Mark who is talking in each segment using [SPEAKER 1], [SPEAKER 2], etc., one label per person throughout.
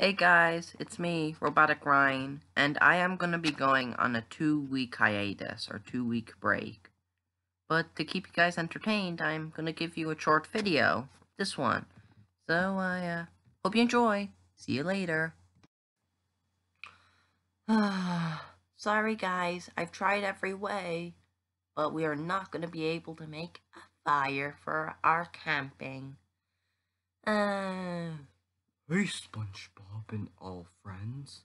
[SPEAKER 1] Hey guys, it's me, Robotic Ryan, and I am gonna be going on a two-week hiatus, or two-week break. But to keep you guys entertained, I'm gonna give you a short video. This one. So, I, uh, hope you enjoy. See you later. Sorry guys, I've tried every way, but we are not gonna be able to make a fire for our camping. Uh...
[SPEAKER 2] Hey, SpongeBob and all friends.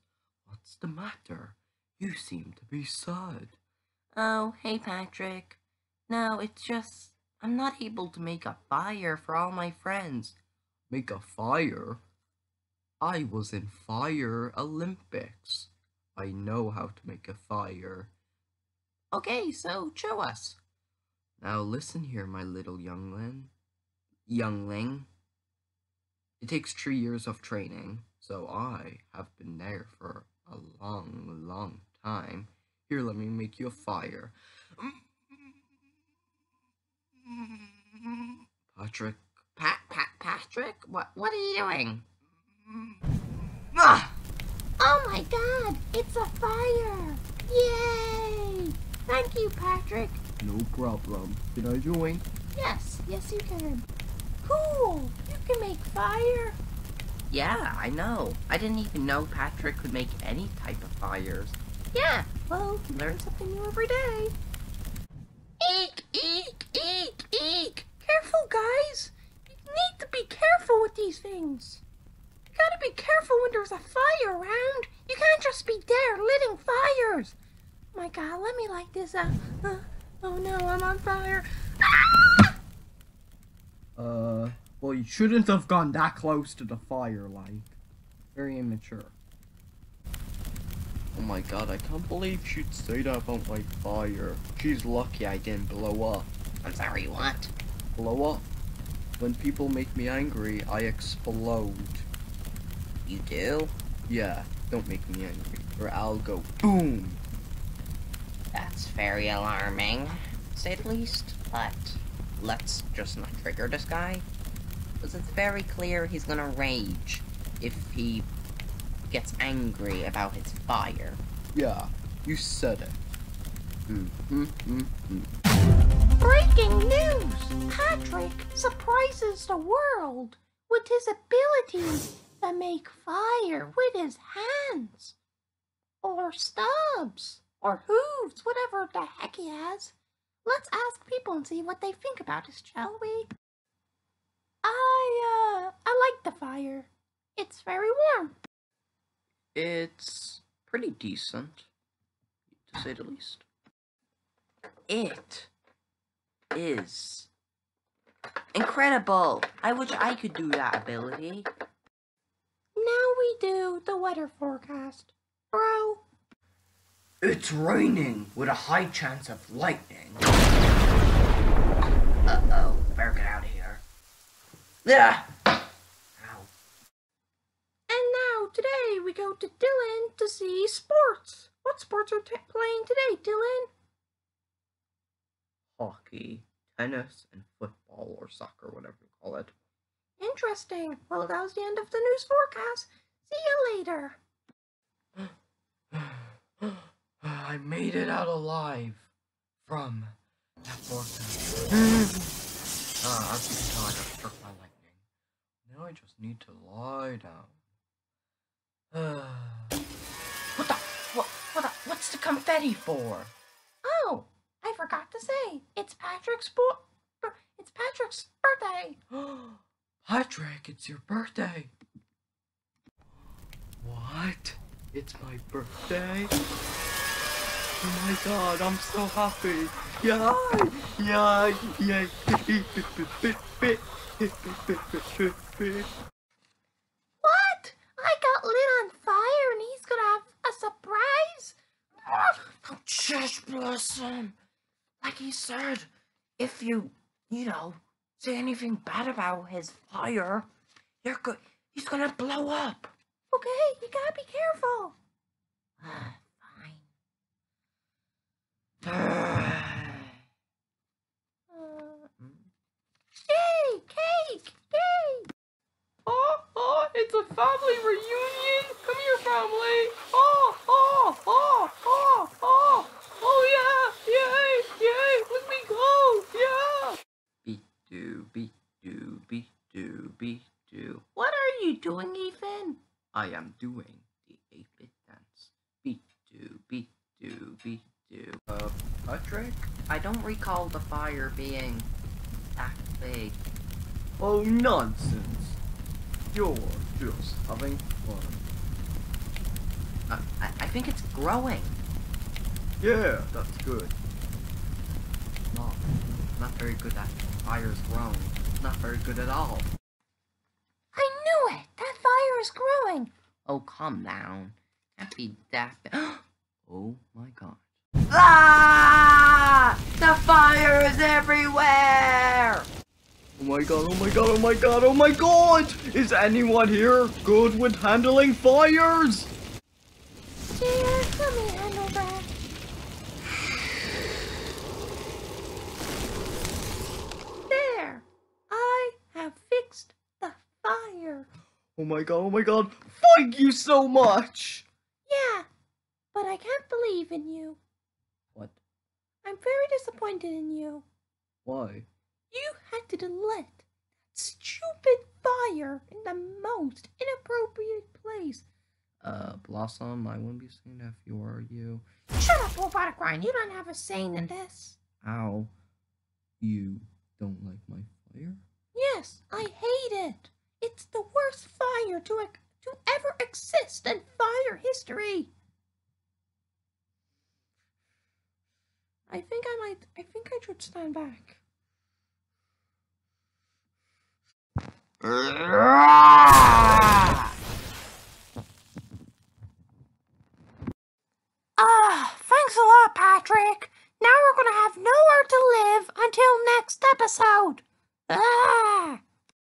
[SPEAKER 2] What's the matter? You seem to be sad.
[SPEAKER 1] Oh, hey Patrick. No, it's just I'm not able to make a fire for all my friends.
[SPEAKER 2] Make a fire? I was in Fire Olympics. I know how to make a fire.
[SPEAKER 1] Okay, so show us.
[SPEAKER 2] Now listen here, my little youngling. Youngling. It takes three years of training, so I have been there for a long, long time. Here, let me make you a fire. Patrick.
[SPEAKER 1] Pat, Pat, Patrick? What, what are you doing? Ah!
[SPEAKER 3] Oh my god, it's a fire! Yay! Thank you, Patrick.
[SPEAKER 2] No problem. Can I join?
[SPEAKER 3] Yes, yes you can. Cool! You can make fire!
[SPEAKER 1] Yeah, I know. I didn't even know Patrick could make any type of fires.
[SPEAKER 3] Yeah, well, you learn something new every day.
[SPEAKER 1] Eek, eek, eek, eek!
[SPEAKER 3] Careful, guys! You need to be careful with these things. You gotta be careful when there's a fire around. You can't just be there lighting fires. Oh my god, let me light this up. Uh, oh no, I'm on fire. Ah!
[SPEAKER 2] Uh, well, you shouldn't have gone that close to the fire, like. Very immature. Oh my god, I can't believe she'd say that about my fire. She's lucky I didn't blow up.
[SPEAKER 1] I'm sorry, what?
[SPEAKER 2] Blow up? When people make me angry, I explode.
[SPEAKER 1] You do?
[SPEAKER 2] Yeah, don't make me angry, or I'll go BOOM!
[SPEAKER 1] That's very alarming, to say the least, but let's just not trigger this guy. Because it's very clear he's gonna rage if he gets angry about his fire.
[SPEAKER 2] Yeah, you said it. Mm, mm, mm,
[SPEAKER 3] mm. Breaking news! Patrick surprises the world with his ability to make fire with his hands. Or stubs. Or hooves, whatever the heck he has. Let's ask people and see what they think about us, shall we? I, uh, I like the fire. It's very warm.
[SPEAKER 1] It's pretty decent, to say the least. It is incredible. I wish I could do that ability.
[SPEAKER 3] Now we do the weather forecast. Bro,
[SPEAKER 2] it's raining with a high chance of lightning.
[SPEAKER 1] Uh-oh, better get out of here. Yeah.
[SPEAKER 3] Ow. And now, today, we go to Dylan to see sports. What sports are playing today, Dylan?
[SPEAKER 2] Hockey, tennis, and football, or soccer, whatever you call it.
[SPEAKER 3] Interesting. Well, that was the end of the news forecast. See you later.
[SPEAKER 2] I made it out alive from that forecast. ah, as you can tell, I got struck by lightning. Now I just need to lie down.
[SPEAKER 1] what the? What? What? The, what's the confetti for?
[SPEAKER 3] Oh, I forgot to say, it's Patrick's bo- It's Patrick's birthday.
[SPEAKER 2] Patrick, it's your birthday. What? It's my birthday? Oh my god, I'm so happy. Yeah, yeah, yeah.
[SPEAKER 3] what? I got lit on fire and he's gonna have a surprise?
[SPEAKER 1] Oh, just blossom. Like he said, if you, you know, say anything bad about his fire, you're good. He's gonna blow up.
[SPEAKER 3] Okay, you gotta be careful. Yay! Cake! Yay!
[SPEAKER 1] Oh,
[SPEAKER 2] oh, it's a family reunion. Come here, family. Oh, oh, oh, oh, oh, oh, yeah, yay, yay, let me go, yeah. Beat do, beat do, beat do, beat do.
[SPEAKER 3] What are you doing, Ethan?
[SPEAKER 2] I am doing the 8-bit dance. Beat do, beat do, beat do. Uh, Patrick?
[SPEAKER 1] I don't recall the fire being that big.
[SPEAKER 2] Oh, nonsense. You're just having fun.
[SPEAKER 1] Uh, I, I think it's growing.
[SPEAKER 2] Yeah, that's good.
[SPEAKER 1] Not, not very good at fire's growing. Not very good at all.
[SPEAKER 3] I knew it! That fire is growing!
[SPEAKER 1] Oh, calm down. Can't be that big. oh my god.
[SPEAKER 2] Ah! Everywhere! Oh my god, oh my god, oh my god, oh my god! Is anyone here good with handling fires?
[SPEAKER 3] Dear, let me handle that. There! I have fixed the fire.
[SPEAKER 2] Oh my god, oh my god, thank you so much!
[SPEAKER 3] Yeah, but I can't believe in you.
[SPEAKER 2] What?
[SPEAKER 3] I'm very disappointed in you.
[SPEAKER 2] Why?
[SPEAKER 3] You had to let that stupid fire in the most inappropriate place.
[SPEAKER 2] Uh, Blossom, I wouldn't be saying that if you were you.
[SPEAKER 3] Shut up, robotic Ryan. You don't have a say in this.
[SPEAKER 2] Ow. You don't like my fire?
[SPEAKER 3] Yes, I hate it. It's the worst fire to to ever exist in fire history. I think I might. Should stand back. Ah!